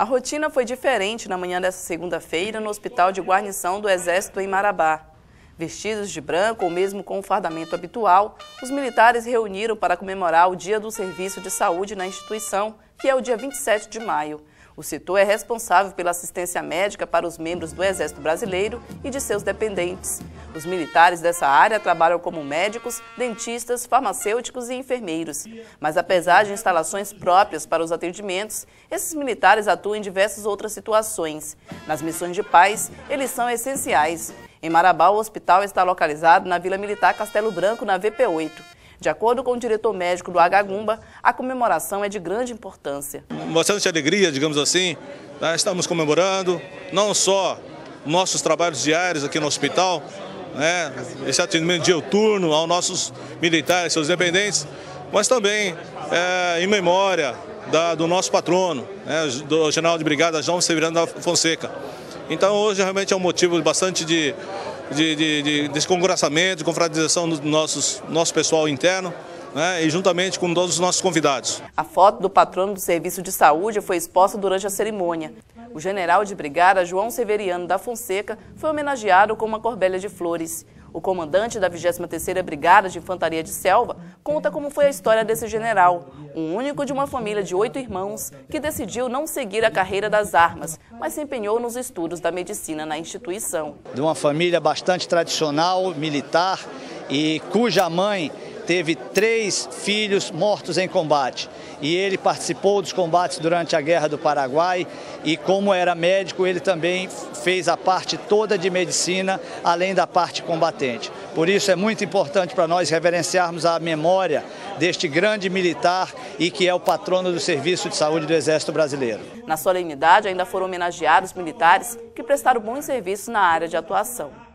A rotina foi diferente na manhã dessa segunda-feira no Hospital de Guarnição do Exército em Marabá. Vestidos de branco ou mesmo com o fardamento habitual, os militares reuniram para comemorar o Dia do Serviço de Saúde na instituição, que é o dia 27 de maio. O setor é responsável pela assistência médica para os membros do Exército Brasileiro e de seus dependentes. Os militares dessa área trabalham como médicos, dentistas, farmacêuticos e enfermeiros. Mas apesar de instalações próprias para os atendimentos, esses militares atuam em diversas outras situações. Nas missões de paz, eles são essenciais. Em Marabá, o hospital está localizado na Vila Militar Castelo Branco, na VP8. De acordo com o diretor médico do Agagumba, a comemoração é de grande importância. Bastante alegria, digamos assim, né? estamos comemorando não só nossos trabalhos diários aqui no hospital, né? esse atendimento diuturno aos nossos militares, seus dependentes, mas também é, em memória da, do nosso patrono, né? do general de brigada João Severino da Fonseca. Então hoje realmente é um motivo bastante de de, de, de descongraçamento, de confraternização do nossos, nosso pessoal interno. Né, e juntamente com todos os nossos convidados. A foto do patrono do Serviço de Saúde foi exposta durante a cerimônia. O general de brigada João Severiano da Fonseca foi homenageado com uma corbelha de flores. O comandante da 23ª Brigada de Infantaria de Selva conta como foi a história desse general, um único de uma família de oito irmãos que decidiu não seguir a carreira das armas, mas se empenhou nos estudos da medicina na instituição. De uma família bastante tradicional, militar, e cuja mãe teve três filhos mortos em combate. E ele participou dos combates durante a Guerra do Paraguai e como era médico, ele também fez a parte toda de medicina, além da parte combatente. Por isso é muito importante para nós reverenciarmos a memória deste grande militar e que é o patrono do Serviço de Saúde do Exército Brasileiro. Na solenidade ainda foram homenageados militares que prestaram bons serviços na área de atuação.